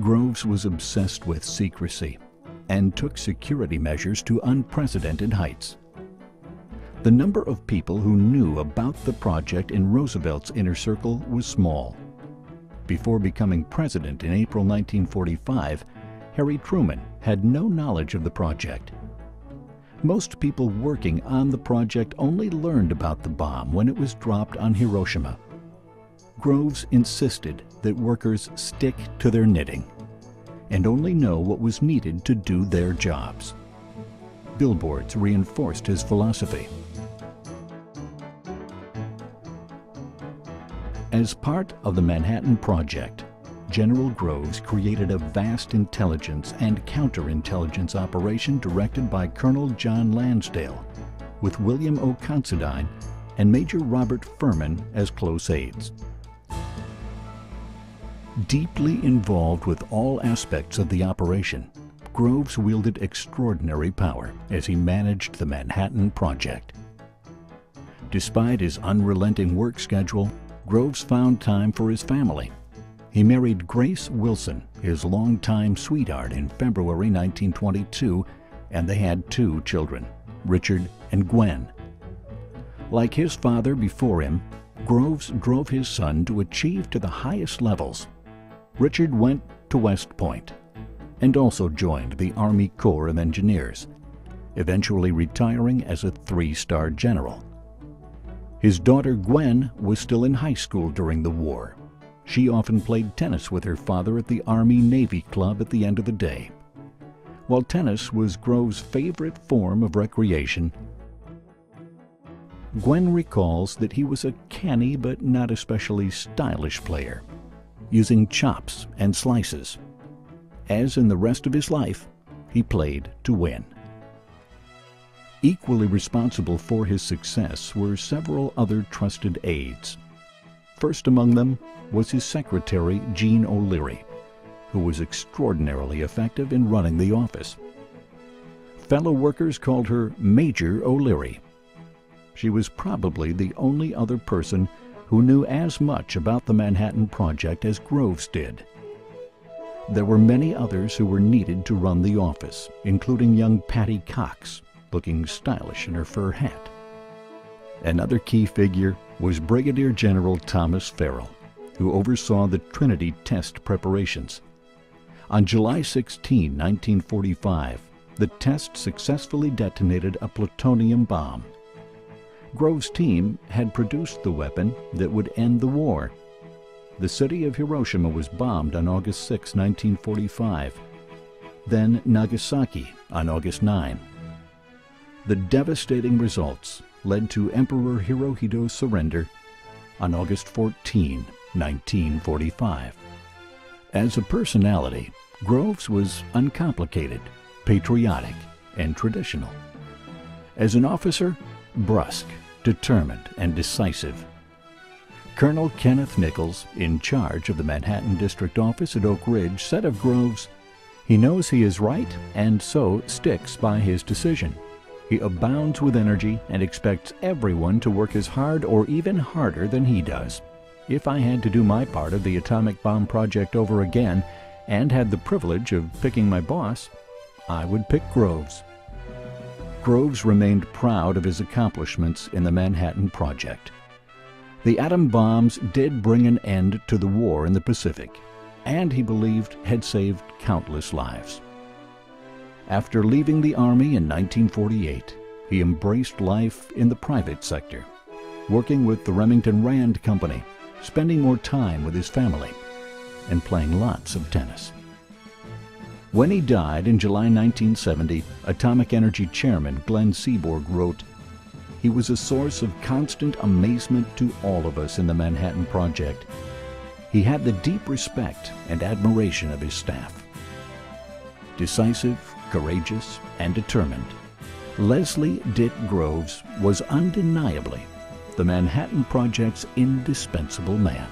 Groves was obsessed with secrecy and took security measures to unprecedented heights. The number of people who knew about the project in Roosevelt's inner circle was small. Before becoming president in April 1945, Harry Truman had no knowledge of the project. Most people working on the project only learned about the bomb when it was dropped on Hiroshima. Groves insisted that workers stick to their knitting and only know what was needed to do their jobs. Billboards reinforced his philosophy. As part of the Manhattan Project, General Groves created a vast intelligence and counterintelligence operation directed by Colonel John Lansdale, with William O. Considine and Major Robert Furman as close aides. Deeply involved with all aspects of the operation, Groves wielded extraordinary power as he managed the Manhattan Project. Despite his unrelenting work schedule, Groves found time for his family. He married Grace Wilson, his longtime sweetheart, in February 1922, and they had two children, Richard and Gwen. Like his father before him, Groves drove his son to achieve to the highest levels Richard went to West Point and also joined the Army Corps of Engineers, eventually retiring as a three-star general. His daughter Gwen was still in high school during the war. She often played tennis with her father at the Army-Navy Club at the end of the day. While tennis was Grove's favorite form of recreation, Gwen recalls that he was a canny but not especially stylish player using chops and slices. As in the rest of his life, he played to win. Equally responsible for his success were several other trusted aides. First among them was his secretary, Jean O'Leary, who was extraordinarily effective in running the office. Fellow workers called her Major O'Leary. She was probably the only other person who knew as much about the Manhattan Project as Groves did. There were many others who were needed to run the office, including young Patty Cox, looking stylish in her fur hat. Another key figure was Brigadier General Thomas Farrell, who oversaw the Trinity test preparations. On July 16, 1945, the test successfully detonated a plutonium bomb Grove's team had produced the weapon that would end the war. The city of Hiroshima was bombed on August 6, 1945, then Nagasaki on August 9. The devastating results led to Emperor Hirohito's surrender on August 14, 1945. As a personality, Groves was uncomplicated, patriotic, and traditional. As an officer, brusque determined, and decisive. Colonel Kenneth Nichols, in charge of the Manhattan District Office at Oak Ridge, said of Groves, He knows he is right and so sticks by his decision. He abounds with energy and expects everyone to work as hard or even harder than he does. If I had to do my part of the atomic bomb project over again and had the privilege of picking my boss, I would pick Groves. Groves remained proud of his accomplishments in the Manhattan Project. The atom bombs did bring an end to the war in the Pacific, and he believed had saved countless lives. After leaving the Army in 1948, he embraced life in the private sector, working with the Remington Rand Company, spending more time with his family, and playing lots of tennis. When he died in July 1970, Atomic Energy Chairman Glenn Seaborg wrote, He was a source of constant amazement to all of us in the Manhattan Project. He had the deep respect and admiration of his staff. Decisive, courageous, and determined, Leslie Dick Groves was undeniably the Manhattan Project's indispensable man.